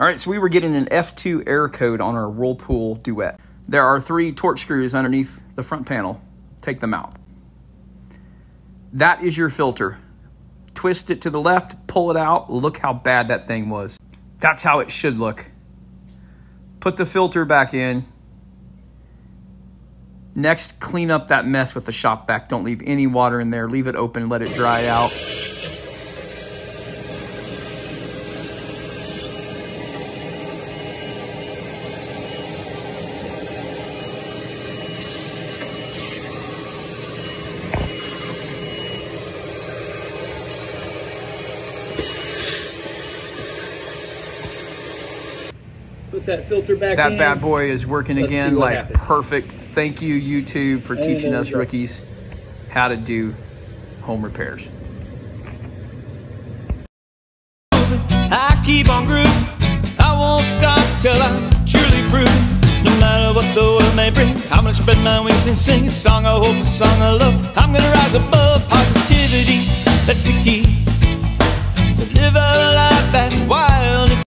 All right, so we were getting an F2 error code on our Whirlpool Duet. There are three Torx screws underneath the front panel. Take them out. That is your filter. Twist it to the left, pull it out. Look how bad that thing was. That's how it should look. Put the filter back in. Next, clean up that mess with the shop vac. Don't leave any water in there. Leave it open let it dry out. Put that filter back That in. bad boy is working Let's again like happens. perfect. Thank you, YouTube, for And teaching us go. rookies how to do home repairs. I keep on grooving. I won't stop till I truly prove. No matter what the world may bring, I'm gonna spread my wings and sing a song of hope, a song of love. I'm gonna rise above positivity. That's the key.